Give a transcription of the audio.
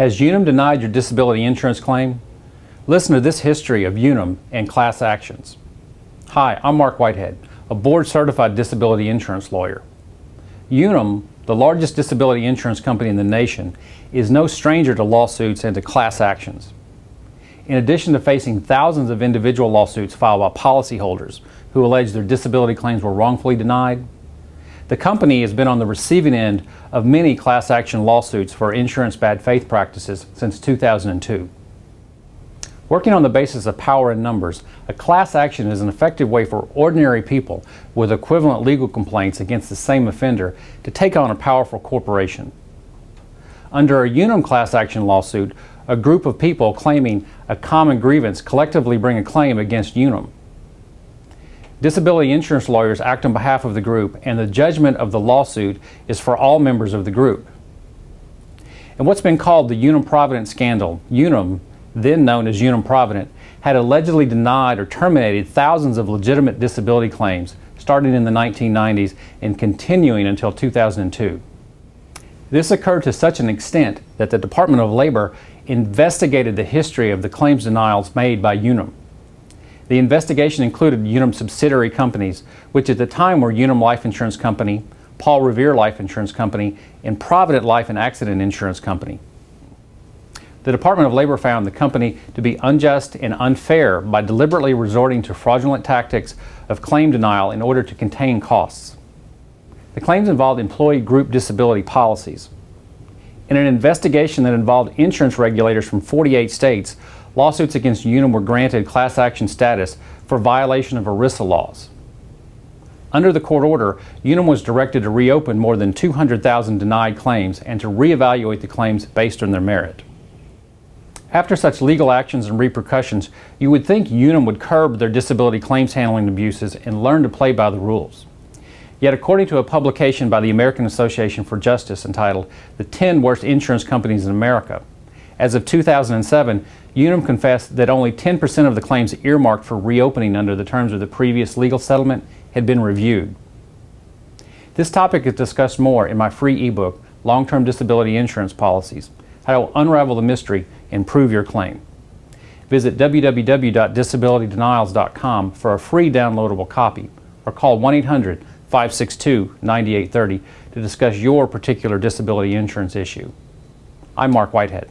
Has Unum denied your disability insurance claim? Listen to this history of Unum and class actions. Hi, I'm Marc Whitehead, a board certified disability insurance lawyer. Unum, the largest disability insurance company in the nation, is no stranger to lawsuits and to class actions. In addition to facing thousands of individual lawsuits filed by policyholders who allege their disability claims were wrongfully denied, the company has been on the receiving end of many class action lawsuits for insurance bad faith practices since 2002. Working on the basis of power and numbers, a class action is an effective way for ordinary people with equivalent legal complaints against the same offender to take on a powerful corporation. Under a Unum class action lawsuit, a group of people claiming a common grievance collectively bring a claim against Unum. Disability insurance lawyers act on behalf of the group, and the judgment of the lawsuit is for all members of the group. In what's been called the Unum Provident scandal, Unum, then known as Unum Provident, had allegedly denied or terminated thousands of legitimate disability claims starting in the 1990s and continuing until 2002. This occurred to such an extent that the Department of Labor investigated the history of the claims denials made by Unum. The investigation included Unum subsidiary companies, which at the time were Unum Life Insurance Company, Paul Revere Life Insurance Company, and Provident Life and Accident Insurance Company. The Department of Labor found the company to be unjust and unfair by deliberately resorting to fraudulent tactics of claim denial in order to contain costs. The claims involved employee group disability policies. In an investigation that involved insurance regulators from 48 states, lawsuits against Unum were granted class action status for violation of ERISA laws. Under the court order, Unum was directed to reopen more than 200,000 denied claims and to reevaluate the claims based on their merit. After such legal actions and repercussions, you would think Unum would curb their disability claims handling abuses and learn to play by the rules. Yet, according to a publication by the American Association for Justice entitled The 10 Worst Insurance Companies in America, as of 2007, Unum confessed that only 10% of the claims earmarked for reopening under the terms of the previous legal settlement had been reviewed. This topic is discussed more in my free ebook, Long Term Disability Insurance Policies How to Unravel the Mystery and Prove Your Claim. Visit www.disabilitydenials.com for a free downloadable copy or call 1 800 562 9830 to discuss your particular disability insurance issue. I'm Marc Whitehead.